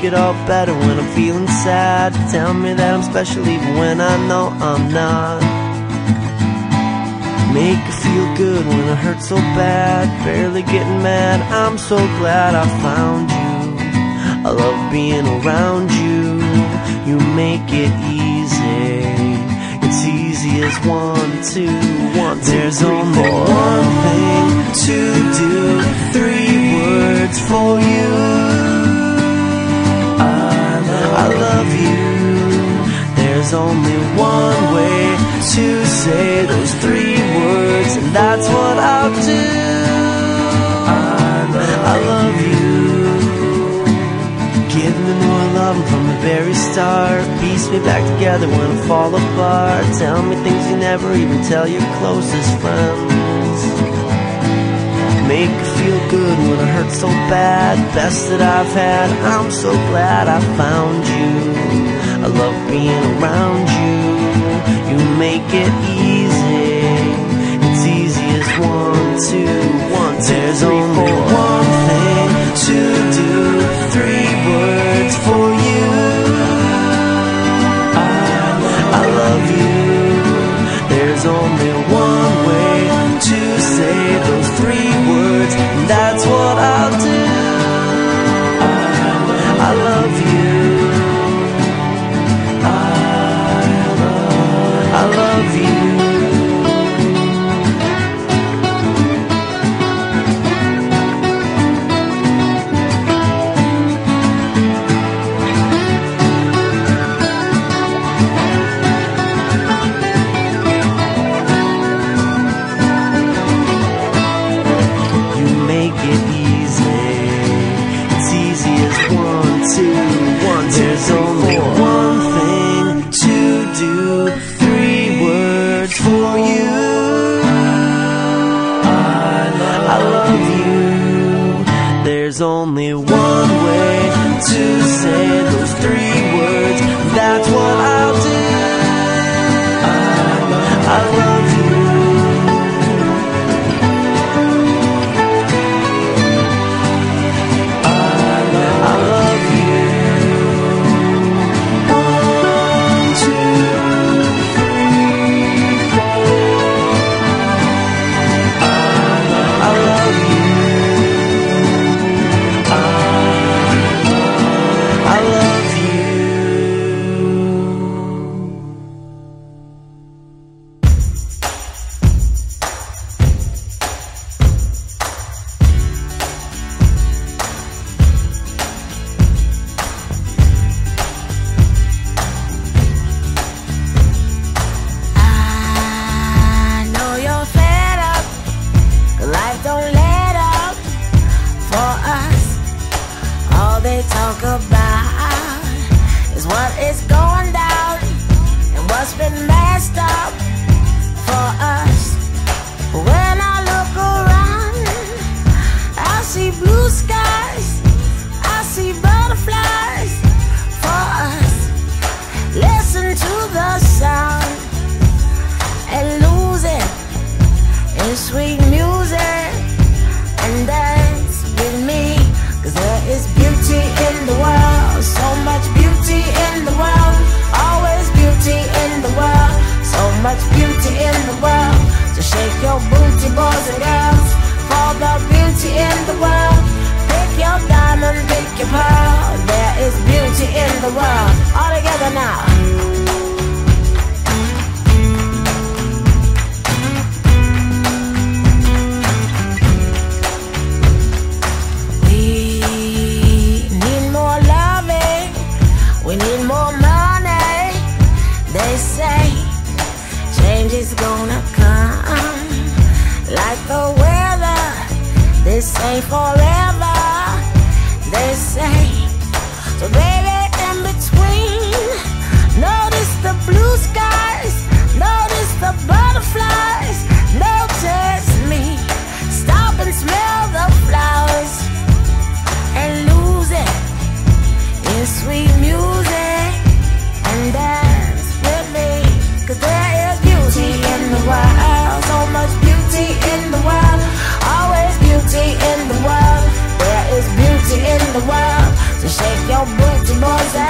make it all better when I'm feeling sad. Tell me that I'm special even when I know I'm not. Make it feel good when it hurts so bad. Barely getting mad. I'm so glad I found you. I love being around you. You make it easy. It's easy as one, two, one, two, There's three, only four. one thing to do. Three words for you. I love, you. There's only one way to say those three words, and that's what I'll do. I love, I love you. Give me more love from the very start. Piece me back together when I fall apart. Tell me things you never even tell your closest friends. Make me feel good when it hurts so bad. Best that I've had. I'm so glad I found you. I love being around you. You make it That's what talk about Ain't forever. They say so, baby. Shake your booty, boys.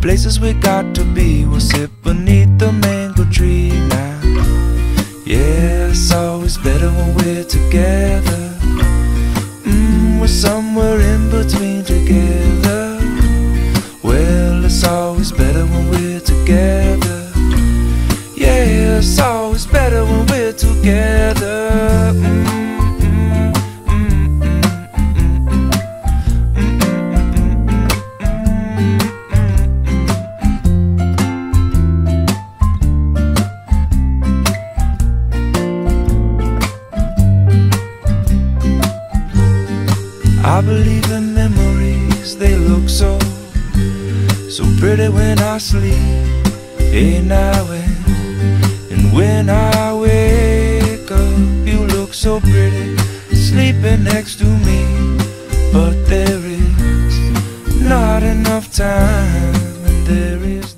Places we got to be We'll sit beneath the mango tree now. Yeah, it's always better when we're together. Mm, We're somewhere in between together pretty when I sleep. Now and, and when I wake up, you look so pretty, sleeping next to me. But there is not enough time, and there is